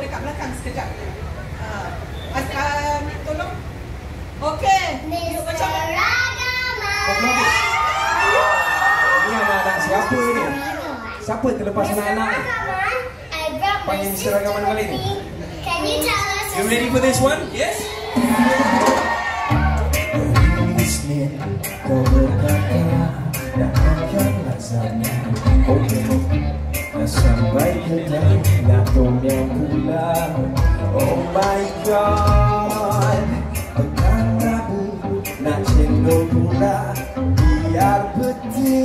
dekat belakang sekejap. Uh, uh, tolong. Okey. Mr. Ragama. Oh, belum habis. Ni anak-anak siapa ni? Siapa terlepas anak-anak ni? Panggil Mr. Ragaman balik ni. Can you tell us You ready for this one? Yes? Isnin kau berkata Dan Okay Dah sampai kedai Datang yang pulang Oh my god Pekan Rabu Nak cendol pula Biar peti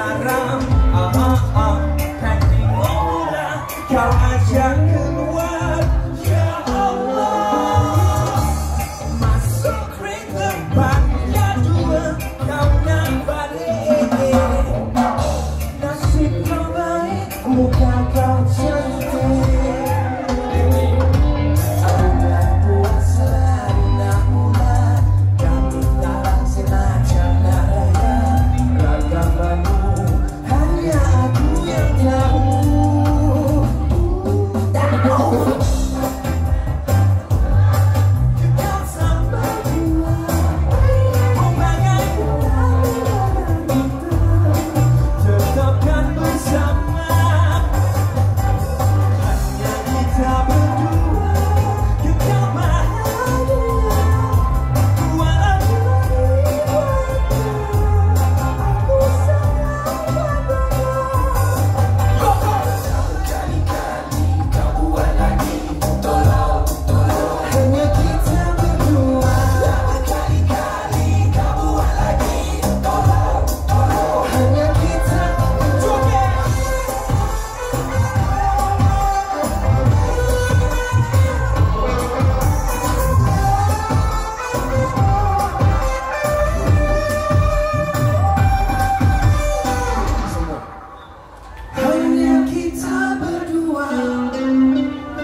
melarang ah, ah, ah. Packing mula Kau ajak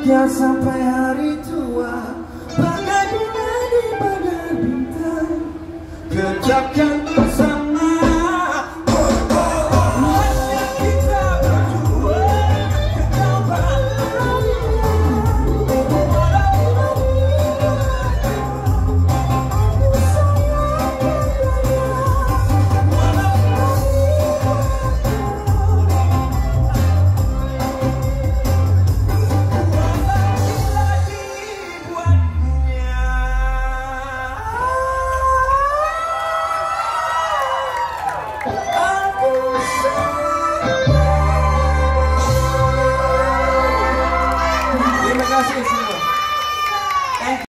Biar sampai hari tua Bagai bulan di bagai bintang. Kedapkan